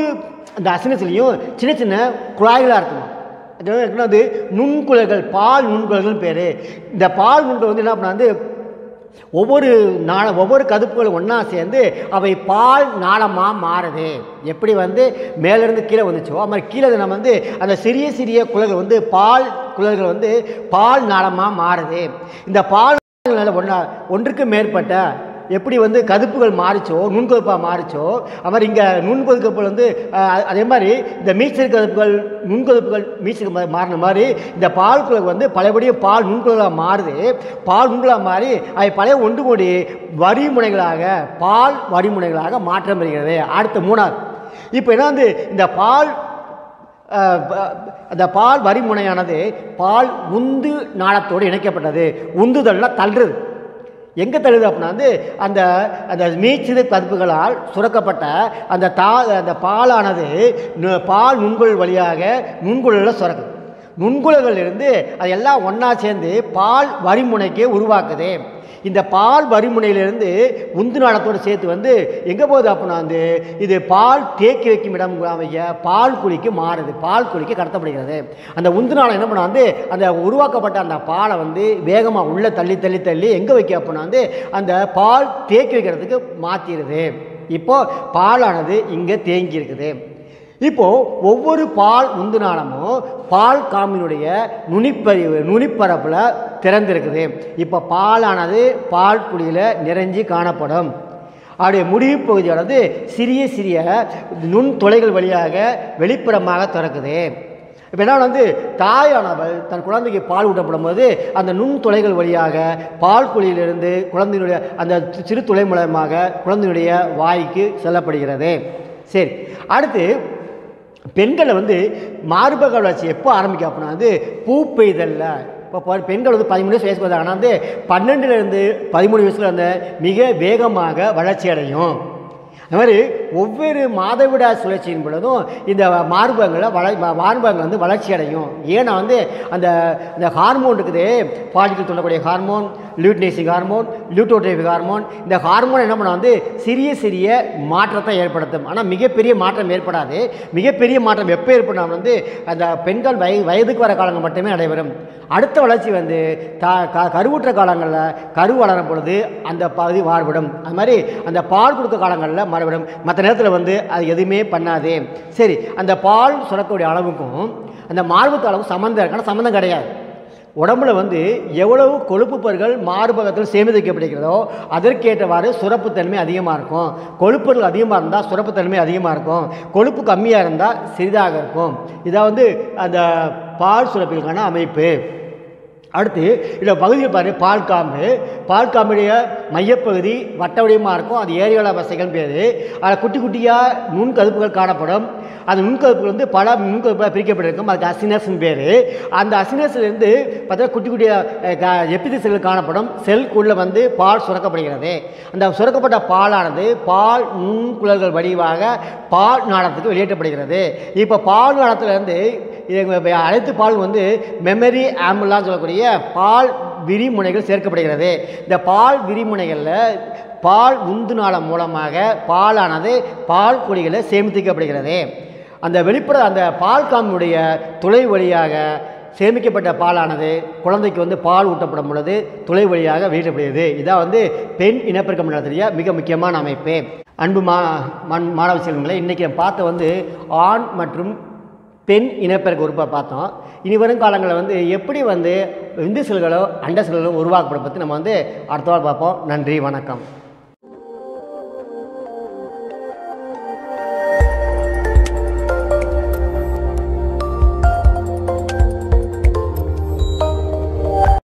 அந்த அசினத்துலேயும் சின்ன சின்ன குழாய்களாக இருக்கணும். அது வந்து நுண்குழல்கள் பால் நுண்குழல்கள் பேர். இந்த பால் நுண்குழல் வந்து என்ன பண்ணா வந்து ஒவ்வொரு நாள ஒவ்வொரு கதுப்புகளும் ஒன்றா சேர்ந்து அவை பால் நாளமாக மாறுது. எப்படி வந்து மேலேருந்து கீழே வந்துச்சோ அது மாதிரி கீழே நம்ம வந்து அந்த சிறிய சிறிய குழல்கள் வந்து பால் குழல்கள் வந்து பால் நாளமாக மாறுது. இந்த பால் ஒன்றா ஒன்றுக்கு மேற்பட்ட எப்படி வந்து கதுப்புகள் மாறிச்சோ நுண்கதுப்பாக மாறிச்சோ அது மாதிரி இங்கே நுண்கதுப்புகள் வந்து அதே மாதிரி இந்த மீச்சல் கதுப்புகள் நுண்கதுப்புகள் மீச்சல் மாறின மாதிரி இந்த பால் குழல் வந்து பழையபடியும் பால் நுண்குழலாக மாறுது. பால் நுண்குழலாக மாறி அவை பழைய ஒன்று கூடி வரிமுனைகளாக பால் வரிமுனைகளாக மாற்றம் பெறுகிறது. அடுத்த மூணாவது. இப்போ என்ன வந்து இந்த பால் அந்த பால் வரிமுனையானது பால் உந்து நாளத்தோடு இணைக்கப்பட்டது. உந்துதல்னால் தள்ளுறது. எங்கே தள்ளுது அப்படின்னா வந்து அந்த அந்த மீச்சிறு கதுப்புகளால் சுரக்கப்பட்ட அந்த தா அந்த பாலானது பால் நுண்குழல் வழியாக நுண்குழலில் சுரக்குது நுண்குழல்கள் இருந்து அது எல்லாம் ஒன்றா சேர்ந்து பால் வரிமுனைக்கு உருவாக்குது. இந்த பால் வரிமுனையிலிருந்து உந்து நாளத்தோடு சேர்த்து வந்து எங்கே போகுது அப்படின்னா வந்து? இது பால் தேக்கி வைக்கும் இடம் அமைய பால் குழிக்கு மாறுது. பால் குழிக்கு கடத்தப்படுகிறது. அந்த உந்து நாளம் என்ன பண்ணா வந்து அந்த உருவாக்கப்பட்ட அந்த பாலை வந்து வேகமாக உள்ளே தள்ளி தள்ளி தள்ளி எங்கே வைக்க அப்படின்னா வந்து அந்த பால் தேக்கி வைக்கிறதுக்கு மாற்றிடுது இப்போது பாலானது இங்கே தேங்கி இருக்குது இப்போது ஒவ்வொரு பால் உந்துநாளமும் பால் காம்பினுடைய நுனிப்பறிவு நுனிப்பரப்பில் திறந்திருக்குது. இப்போ பாலானது பால் குழியில் நிறைஞ்சி காணப்படும். அவருடைய முடிவு பகுதியானது சிறிய சிறிய நுண் துளைகள் வழியாக வெளிப்புறமாக திறக்குது. இப்போ என்ன வந்து தாயானவள் தன் குழந்தைக்கு பால் ஊட்டப்படும் போது அந்த நுண் துளைகள் வழியாக பால் குழியிலிருந்து குழந்தையினுடைய அந்த சிறு துளை மூலமாக குழந்தையினுடைய வாய்க்கு செல்லப்படுகிறது. சரி அடுத்து பெண்களை வந்து மார்பக வளர்ச்சி எப்போ ஆரம்பிக்கும் அப்படின்னா வந்து பூ பெய்தல்ல. இப்போ பெண்கள் வந்து பதிமூணு வயசு வயசுக்கு ஆனால் வந்து பன்னெண்டுலேருந்து பதிமூணு வயசுல வந்து மிக வேகமாக வளர்ச்சி அடையும். அது மாதிரி ஒவ்வொரு மாதவிடா சுழற்சியின் பொழுதும் இந்த மார்பகங்களை வள மார்பகங்கள் வந்து வளர்ச்சி அடையும். ஏன்னா வந்து அந்த இந்த ஹார்மோன் இருக்குது பாலிக்கல் சொல்லக்கூடிய hormone luteinizing hormone luteotropic hormone. இந்த ஹார்மோன் என்ன பண்ண வந்து சிறிய சிறிய மாற்றத்தை ஏற்படுத்தும். ஆனால் மிகப்பெரிய மாற்றம் ஏற்படாது. மிகப்பெரிய மாற்றம் எப்போ ஏற்படும் வந்து அந்த பெண்கள் வய வயதுக்கு வர காலங்கள் மட்டுமே நடைபெறும். அடுத்த வளர்ச்சி வந்து த க கருவுற்ற காலங்களில் கரு வளரும் பொழுது அந்த பகுதி மாறுபடும். அது மாதிரி அந்த பால் கொடுக்க காலங்களில் மாறுபடும். மற்ற நேரத்தில் வந்து அது எதுவுமே பண்ணாது. சரி அந்த பால் சுரக்கக்கூடிய அளவுக்கும் அந்த மார்புக்கு அளவுக்கும் சம்மந்தம் இருக்கு. ஆனால் சம்மந்தம் கிடையாது. உடம்புல வந்து எவ்வளவு கொழுப்பு பொருட்கள் மார்பகத்தில் சேமிக்கப்படுகிறதோ அதற்கேற்றவாறு சுரப்புத்தன்மை அதிகமாக இருக்கும். கொழுப்புகள் அதிகமாக இருந்தால் சுரப்புத்தன்மை அதிகமாக இருக்கும். கொழுப்பு கம்மியாக இருந்தால் சிறிதாக இருக்கும். இதான் வந்து அந்த பால் சுரப்பிற்கான அமைப்பு. அடுத்து இதில் பகுதியில் பாரு பால் காம்பு. பால் காம்புடைய மையப்பகுதி வட்ட வடிவமாக இருக்கும். அது ஏரியோல வசைகள் பேர். அதில் குட்டி குட்டியாக நுண்கதுப்புகள் காணப்படும். அந்த நுண்கதுப்புகள் வந்து பல நுண்கதுப்பாக பிரிக்கப்பட்டிருக்கும். அதுக்கு அசினஸ்ன்னு பேர். அந்த அசினஸ்லேருந்து பார்த்தா குட்டி குட்டியாக எப்பிதி செல்கள் காணப்படும். செல்குள்ளே வந்து பால் சுரக்கப்படுகிறது. அந்த சுரக்கப்பட்ட பாலானது பால் நுண்குழல்கள் வடிவாக பால் நாளத்துக்கு வெளியேற்றப்படுகிறது. இப்போ பால் நாளத்திலேருந்து அனைத்து பால் வந்து மெமரி ஆம்புலான்னு சொல்லக்கூடிய பால் விரிமுனைகள் சேர்க்கப்படுகிறது. இந்த பால் விரிமுனைகளில் பால் உந்து நாளம் மூலமாக பாலானது பால் குழிகளை சேமித்திக்கப்படுகிறது. அந்த வெளிப்புற அந்த பால் காம்பினுடைய துளை வழியாக சேமிக்கப்பட்ட பாலானது குழந்தைக்கு வந்து பால் ஊட்டப்படும் பொழுது துளை வழியாக வெளியிடப்படுகிறது இதான் வந்து பெண் இனப்பெருக்கம் நடத்திய மிக முக்கியமான அமைப்பு. அன்பு மா மண் மாணவ செல்வங்களை இன்றைக்கி பார்த்த வந்து ஆண் மற்றும் பெண் இனப்பெருக்க உறுப்பை பார்த்தோம். இனி வரும் காலங்களில் வந்து எப்படி வந்து விந்து செல்களோ அண்ட செல்களோ உருவாக்கப்படுறத பற்றி நம்ம வந்து அடுத்த வாரம் பார்ப்போம். நன்றி வணக்கம்.